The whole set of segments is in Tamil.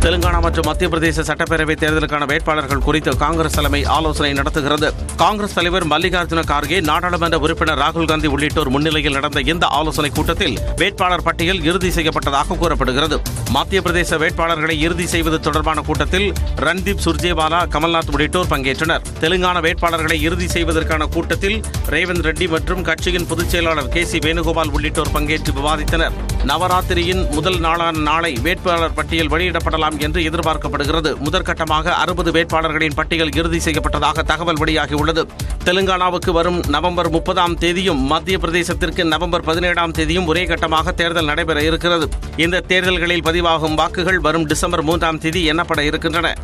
தெலுங்கானா மற்றும் மத்திய பிரதேச சட்டப்பேரவை தேர்தலுக்கான வேட்பாளர்கள் குறித்து காங்கிரஸ் தலைமை ஆலோசனை நடத்துகிறது. காங்கிரஸ் தலைவர் மல்லிகார்ஜுன கார்கே நாடாளுமன்ற உறுப்பினர் ராகுல் காந்தி உள்ளிட்டோர் முன்னிலையில் நடந்த இந்த ஆலோசனைக் கூட்டத்தில் வேட்பாளர் பட்டியல் இறுதி செய்யப்பட்டதாக கூறப்படுகிறது. மத்திய பிரதேச வேட்பாளர்களை இறுதி செய்வது தொடர்பான கூட்டத்தில் ரன்தீப் சுர்ஜேவாலா கமல்நாத் உள்ளிட்டோர் பங்கேற்றனர். தெலுங்கானா வேட்பாளர்களை இறுதி செய்வதற்கான கூட்டத்தில் ரேவந்த் ரெட்டி மற்றும் கட்சியின் பொதுச் செயலாளர் கே சி வேணுகோபால் உள்ளிட்டோர் பங்கேற்று விவாதித்தனர். நவராத்திரியின் முதல் நாளான நாளை வேட்பாளர் பட்டியல் வெளியிடப்படலாம் என்று எதிர்பார்க்கப்படுகிறது. முதற்கட்டமாக அறுபது வேட்பாளர்களின் பட்டியல் இறுதி செய்யப்பட்டதாக தகவல் வெளியாகியுள்ளது. தெலுங்கானாவுக்கு வரும் நவம்பர் முப்பதாம் தேதியும் மத்திய பிரதேசத்திற்கு நவம்பர் பதினேழாம் தேதியும் ஒரே கட்டமாக தேர்தல் நடைபெற இருக்கிறது. இந்த தேர்தல்களில் பதிவாகும் வாக்குகள் வரும் டிசம்பர் மூன்றாம் தேதி எண்ணப்பட இருக்கின்றன.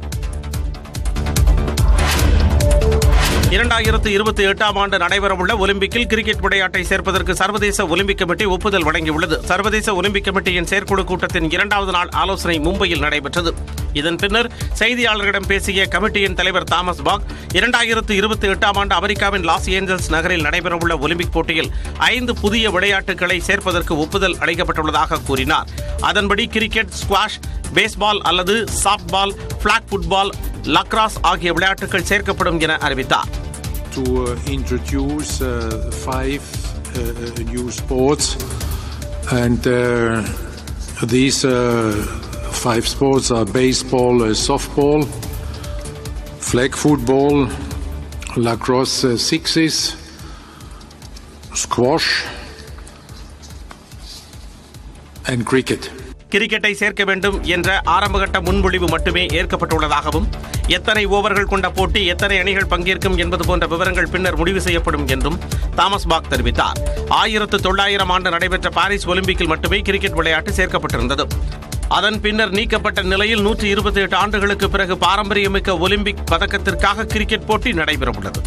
இரண்டாயிரத்து இருபத்தி எட்டாம் ஆண்டு நடைபெறவுள்ள ஒலிம்பிக்கில் கிரிக்கெட் விளையாட்டை சேர்ப்பதற்கு சர்வதேச ஒலிம்பிக் கமிட்டி ஒப்புதல் வழங்கியுள்ளது. சர்வதேச ஒலிம்பிக் கமிட்டியின் செயற்குழு கூட்டத்தின் இரண்டாவது நாள் ஆலோசனை மும்பையில் நடைபெற்றது. இதன் பின்னர் செய்தியாளர்களிடம் பேசிய கமிட்டியின் தலைவர் தாமஸ் பாக் இரண்டாயிரத்து இருபத்தி எட்டாம் ஆண்டு அமெரிக்காவின் லாஸ் ஏஞ்சல்ஸ் நகரில் நடைபெறவுள்ள ஒலிம்பிக் போட்டியில் ஐந்து புதிய விளையாட்டுகளை சேர்ப்பதற்கு ஒப்புதல் அளிக்கப்பட்டுள்ளதாக கூறினார். அதன்படி கிரிக்கெட் ஸ்குவாஷ் பேஸ்பால் அல்லது சாப்ட்பால் பிளாக் ஃபுட்பால் லக்ராஸ் ஆகிய விளையாட்டுகள் சேர்க்கப்படும் என அறிவித்தார் to uh, introduce uh, five uh, new sports, and uh, these uh, five sports are baseball, uh, softball, flag football, lacrosse uh, sixes, squash, and cricket. கிரிக்கெட்டை சேர்க்க வேண்டும் என்ற ஆரம்பகட்ட முன்மொழிவு மட்டுமே ஏற்கப்பட்டுள்ளதாகவும் எத்தனை ஓவர்கள் கொண்ட போட்டி எத்தனை அணிகள் பங்கேற்கும் என்பது போன்ற விவரங்கள் பின்னர் முடிவு செய்யப்படும் என்றும் தாமஸ் பாக் தெரிவித்தார். ஆயிரத்து தொள்ளாயிரம் ஆண்டு நடைபெற்ற பாரிஸ் ஒலிம்பிக்கில் மட்டுமே கிரிக்கெட் விளையாட்டு சேர்க்கப்பட்டிருந்தது. அதன் பின்னர் நீக்கப்பட்ட நிலையில் நூற்றி இருபத்தி எட்டு ஆண்டுகளுக்கு பிறகு பாரம்பரியமிக்க ஒலிம்பிக் பதக்கத்திற்காக கிரிக்கெட் போட்டி நடைபெறவுள்ளது.